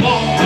long